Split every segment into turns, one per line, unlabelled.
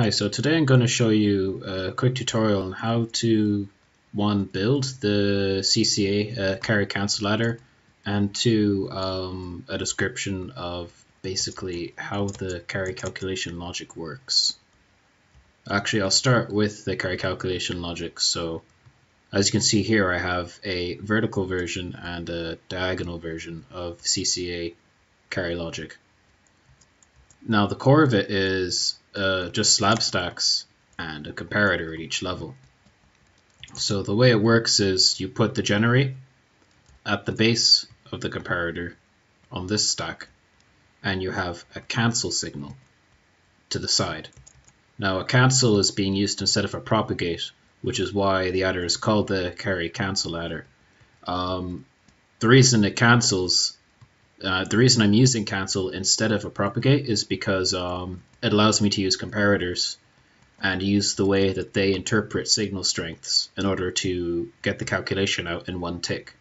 Hi, so today I'm going to show you a quick tutorial on how to one build the CCA uh, carry cancel adder and two um, a description of basically how the carry calculation logic works. Actually I'll start with the carry calculation logic so as you can see here I have a vertical version and a diagonal version of CCA carry logic. Now the core of it is uh, just slab stacks and a comparator at each level. So the way it works is you put the generate at the base of the comparator on this stack and you have a cancel signal to the side. Now a cancel is being used instead of a propagate which is why the adder is called the carry cancel adder. Um, the reason it cancels uh, the reason I'm using cancel instead of a propagate is because um, it allows me to use comparators and use the way that they interpret signal strengths in order to get the calculation out in one tick.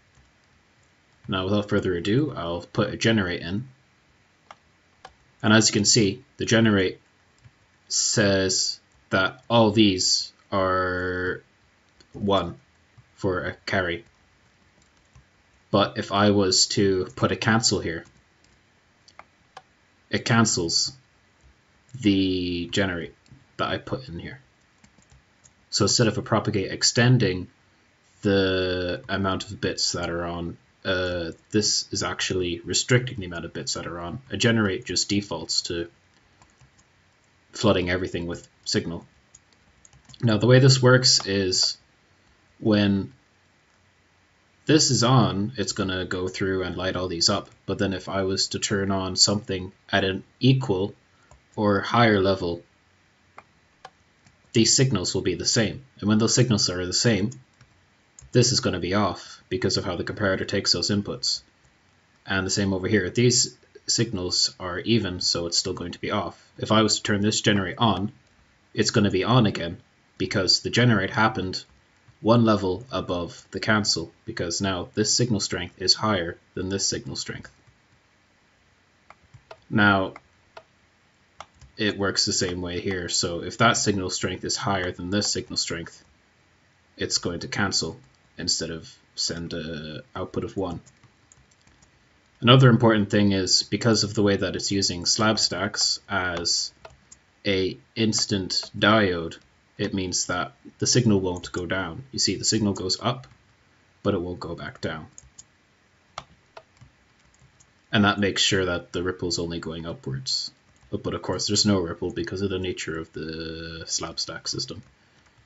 Now without further ado, I'll put a generate in. And as you can see, the generate says that all these are 1 for a carry. But if I was to put a cancel here, it cancels the generate that I put in here. So instead of a propagate extending the amount of bits that are on, uh, this is actually restricting the amount of bits that are on. A generate just defaults to flooding everything with signal. Now the way this works is when this is on, it's going to go through and light all these up. But then if I was to turn on something at an equal or higher level, these signals will be the same. And when those signals are the same, this is going to be off because of how the comparator takes those inputs. And the same over here. These signals are even, so it's still going to be off. If I was to turn this generate on, it's going to be on again because the generate happened one level above the cancel because now this signal strength is higher than this signal strength. Now, it works the same way here. So if that signal strength is higher than this signal strength, it's going to cancel instead of send a output of 1. Another important thing is because of the way that it's using slab stacks as a instant diode, it means that the signal won't go down. You see the signal goes up, but it won't go back down. And that makes sure that the ripple is only going upwards. But, of course there's no ripple because of the nature of the slab stack system.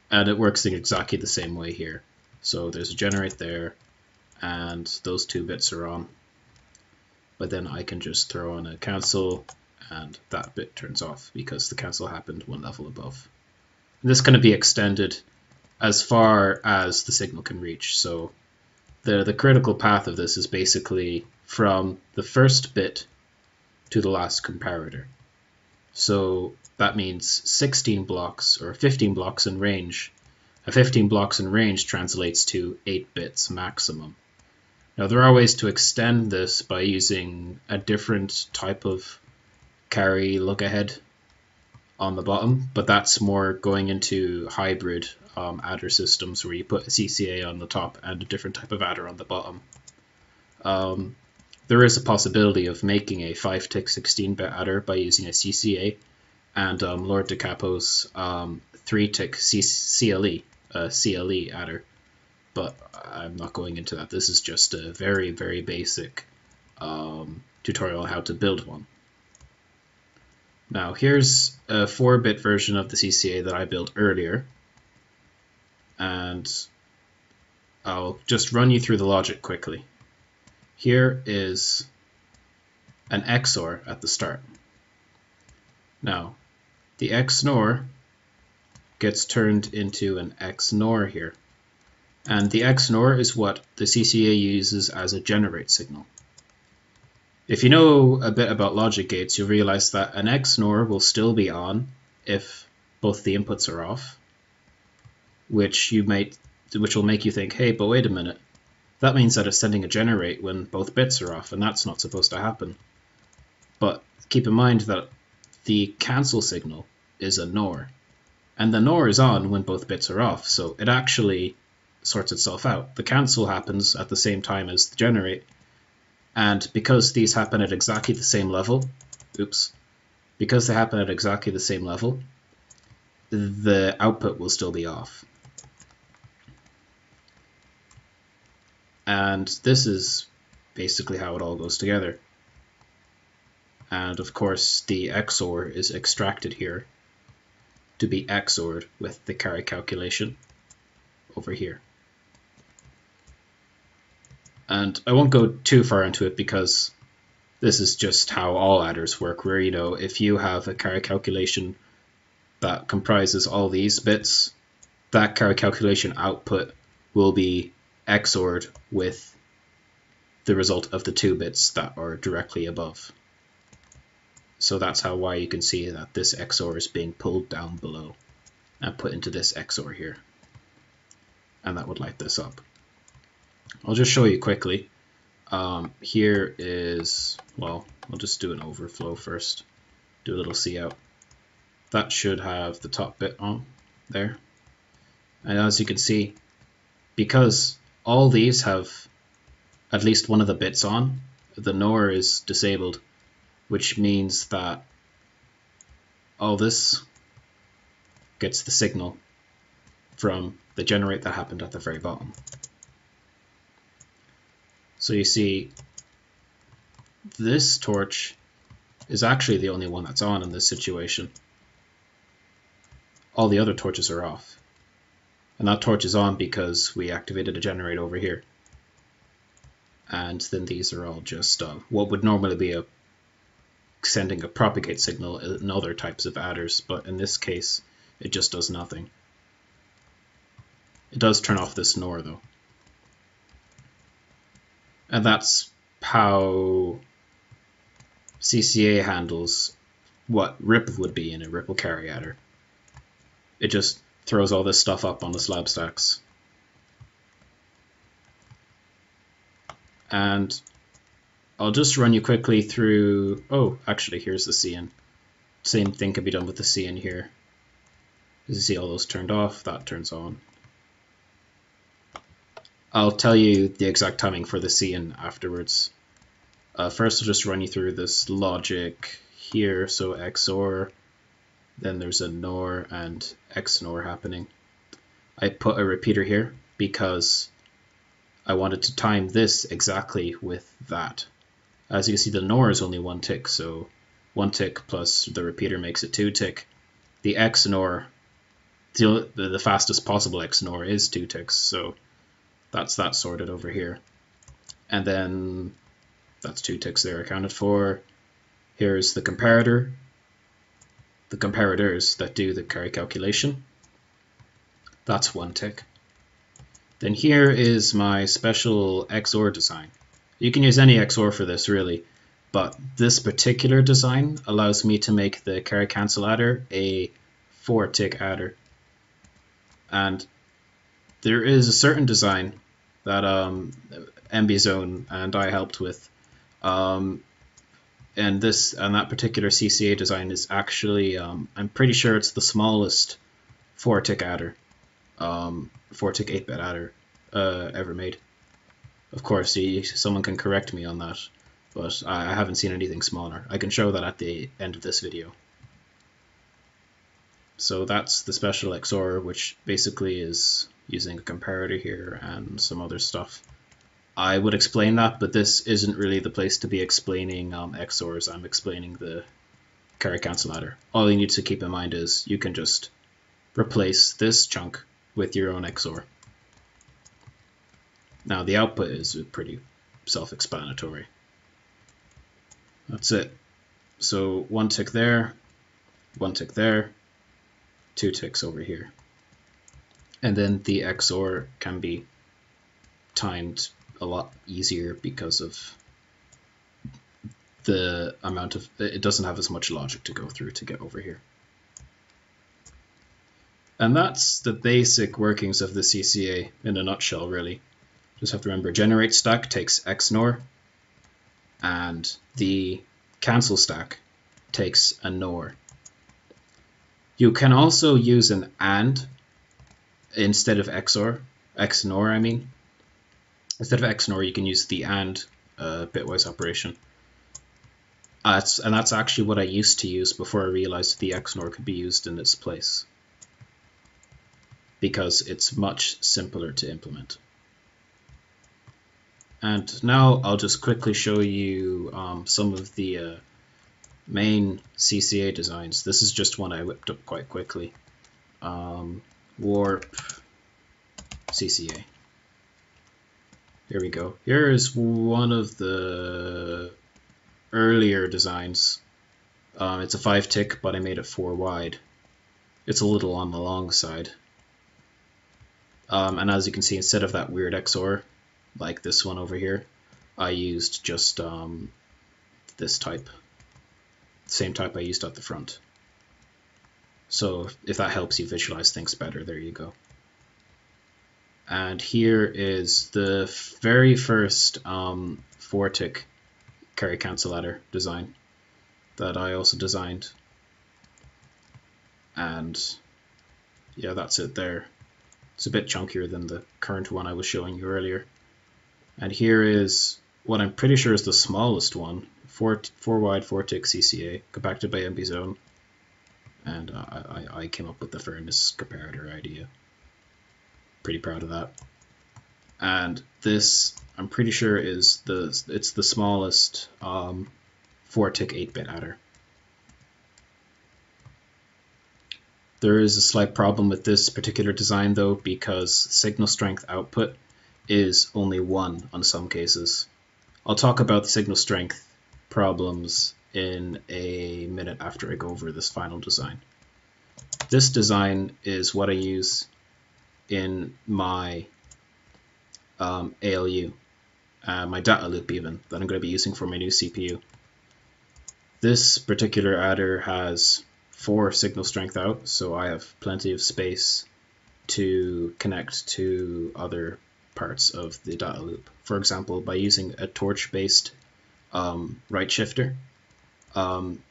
And it works in exactly the same way here. So there's a generate there, and those two bits are on. But then I can just throw on a cancel, and that bit turns off because the cancel happened one level above. This can be extended as far as the signal can reach. So the, the critical path of this is basically from the first bit to the last comparator. So that means 16 blocks or 15 blocks in range. A 15 blocks in range translates to 8 bits maximum. Now there are ways to extend this by using a different type of carry look ahead on the bottom, but that's more going into hybrid um, adder systems where you put a CCA on the top and a different type of adder on the bottom. Um, there is a possibility of making a 5 tick 16 bit adder by using a CCA and um, LordDecapo's um, 3 tick CLE, uh, CLE adder, but I'm not going into that. This is just a very, very basic um, tutorial on how to build one. Now here's a 4-bit version of the CCA that I built earlier. And I'll just run you through the logic quickly. Here is an XOR at the start. Now, the XNOR gets turned into an XNOR here. And the XNOR is what the CCA uses as a generate signal. If you know a bit about logic gates, you'll realize that an XNOR will still be on if both the inputs are off, which you might, which will make you think, hey, but wait a minute, that means that it's sending a generate when both bits are off, and that's not supposed to happen. But keep in mind that the cancel signal is a NOR, And the NOR is on when both bits are off, so it actually sorts itself out. The cancel happens at the same time as the generate, and because these happen at exactly the same level, oops, because they happen at exactly the same level, the output will still be off. And this is basically how it all goes together. And of course, the XOR is extracted here to be XORed with the carry calculation over here. And I won't go too far into it because this is just how all adders work, where, you know, if you have a carry calculation that comprises all these bits, that carry calculation output will be XORed with the result of the two bits that are directly above. So that's how why you can see that this XOR is being pulled down below and put into this XOR here. And that would light this up. I'll just show you quickly. Um, here is, well, I'll just do an overflow first. Do a little C out. That should have the top bit on there. And as you can see, because all these have at least one of the bits on, the NOR is disabled, which means that all this gets the signal from the generate that happened at the very bottom. So you see, this torch is actually the only one that's on in this situation. All the other torches are off. And that torch is on because we activated a generate over here. And then these are all just uh, what would normally be a sending a propagate signal in other types of adders, but in this case, it just does nothing. It does turn off this NOR though. And that's how CCA handles what RIP would be in a Ripple carry adder. It just throws all this stuff up on the slab stacks. And I'll just run you quickly through, oh, actually, here's the CN. Same thing can be done with the CN here. You see all those turned off, that turns on. I'll tell you the exact timing for the CN afterwards. Uh, first, I'll just run you through this logic here. So XOR, then there's a NOR and XNOR happening. I put a repeater here because I wanted to time this exactly with that. As you can see, the NOR is only one tick, so one tick plus the repeater makes it two tick. The XNOR, the, the fastest possible XNOR is two ticks, so that's that sorted over here. And then that's two ticks there accounted for. Here's the comparator, the comparators that do the carry calculation. That's one tick. Then here is my special XOR design. You can use any XOR for this really, but this particular design allows me to make the carry cancel adder a four tick adder. And there is a certain design that um, MBZone and I helped with. Um, and this and that particular CCA design is actually, um, I'm pretty sure it's the smallest four tick adder, um, four tick 8 bit adder uh, ever made. Of course, someone can correct me on that, but I haven't seen anything smaller. I can show that at the end of this video. So that's the special XOR, which basically is using a comparator here and some other stuff. I would explain that, but this isn't really the place to be explaining um, XORs. I'm explaining the carry cancel adder. All you need to keep in mind is you can just replace this chunk with your own XOR. Now the output is pretty self-explanatory. That's it. So one tick there, one tick there, two ticks over here and then the XOR can be timed a lot easier because of the amount of it doesn't have as much logic to go through to get over here. And that's the basic workings of the CCA in a nutshell, really. Just have to remember generate stack takes XNOR, and the cancel stack takes a NOR. You can also use an AND instead of XOR, XNOR I mean. Instead of XNOR you can use the AND uh, bitwise operation. Uh, and that's actually what I used to use before I realized the XNOR could be used in its place. Because it's much simpler to implement. And now I'll just quickly show you um, some of the uh, main CCA designs. This is just one I whipped up quite quickly. Um, warp CCA. Here we go. Here is one of the earlier designs. Um, it's a 5 tick, but I made it 4 wide. It's a little on the long side. Um, and as you can see, instead of that weird XOR, like this one over here, I used just um, this type. Same type I used at the front. So if that helps you visualize things better, there you go. And here is the very first um, four tick carry cancel adder design that I also designed. And yeah, that's it there. It's a bit chunkier than the current one I was showing you earlier. And here is what I'm pretty sure is the smallest one, 4, wide 4 tick CCA, compacted by MBZone. And uh, I, I came up with the furnace comparator idea. Pretty proud of that. And this, I'm pretty sure, is the it's the smallest um, 4 tick 8-bit adder. There is a slight problem with this particular design though because signal strength output is only 1 on some cases. I'll talk about the signal strength problems in a minute after I go over this final design. This design is what I use in my um, ALU, uh, my data loop even, that I'm going to be using for my new CPU. This particular adder has four signal strength out, so I have plenty of space to connect to other parts of the data loop. For example, by using a torch-based um, right shifter, um,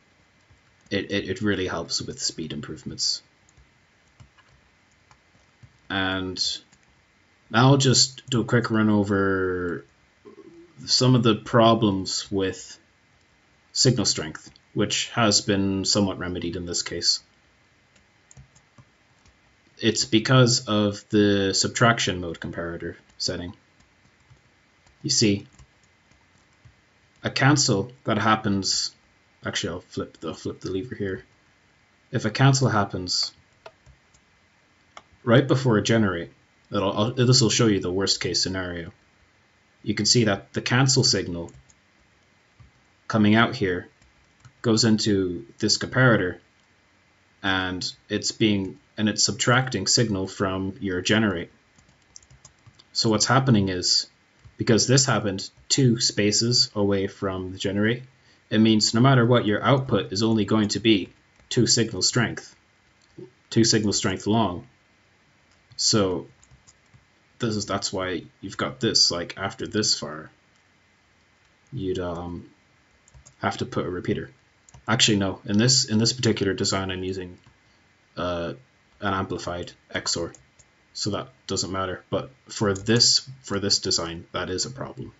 it, it, it really helps with speed improvements. And now I'll just do a quick run over some of the problems with signal strength, which has been somewhat remedied in this case. It's because of the subtraction mode comparator setting. You see, a cancel that happens, actually I'll flip, I'll flip the lever here. If a cancel happens right before a generate, this will show you the worst case scenario. You can see that the cancel signal coming out here goes into this comparator and it's being and it's subtracting signal from your generate. So what's happening is because this happened two spaces away from the generate, it means no matter what your output is only going to be two signal strength, two signal strength long. So this is that's why you've got this like after this far you'd um have to put a repeater. Actually no, in this in this particular design I'm using uh, an amplified XOR so that doesn't matter. But for this for this design, that is a problem.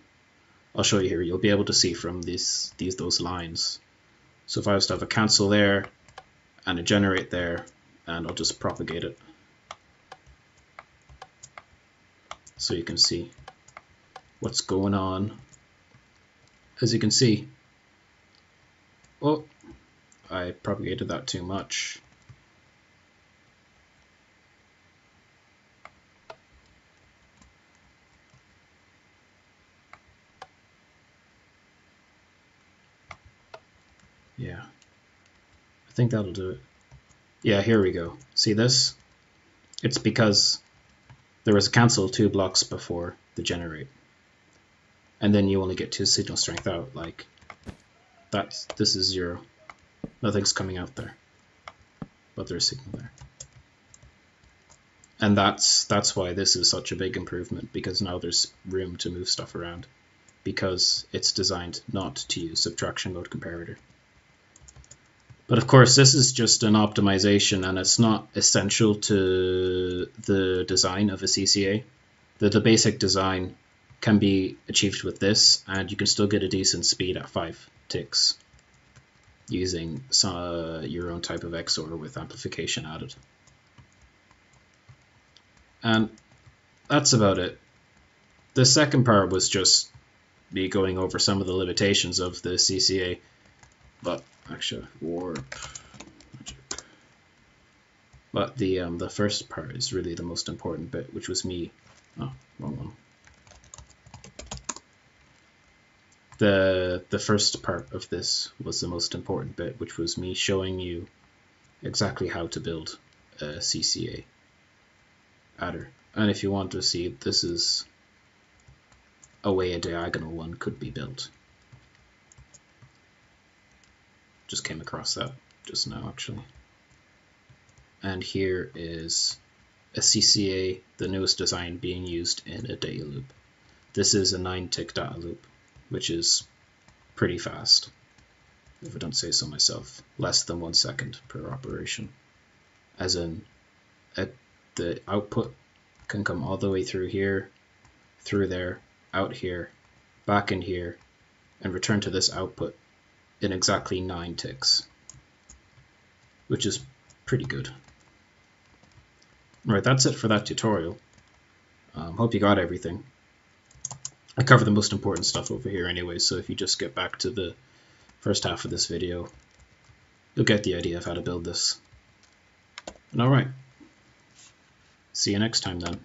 I'll show you here. You'll be able to see from these these those lines. So if I was to have a cancel there and a generate there, and I'll just propagate it. So you can see what's going on. As you can see, oh, I propagated that too much. Yeah. I think that'll do it. Yeah, here we go. See this? It's because there was a cancel two blocks before the generate. And then you only get two signal strength out, like that's this is zero. Nothing's coming out there. But there's signal there. And that's that's why this is such a big improvement, because now there's room to move stuff around. Because it's designed not to use subtraction mode comparator. But of course, this is just an optimization and it's not essential to the design of a CCA. The, the basic design can be achieved with this and you can still get a decent speed at 5 ticks using uh, your own type of XOR with amplification added. And that's about it. The second part was just me going over some of the limitations of the CCA, but actually warp. But the um, the first part is really the most important bit, which was me. Oh, wrong one. The the first part of this was the most important bit, which was me showing you exactly how to build a CCA adder. And if you want to see, this is a way a diagonal one could be built. Just came across that just now actually. And here is a CCA, the newest design being used in a data loop. This is a 9 tick data loop, which is pretty fast, if I don't say so myself, less than one second per operation. As in, at the output can come all the way through here, through there, out here, back in here, and return to this output in exactly 9 ticks, which is pretty good. Right, that's it for that tutorial. Um, hope you got everything. I cover the most important stuff over here anyway, so if you just get back to the first half of this video, you'll get the idea of how to build this. And alright, see you next time then.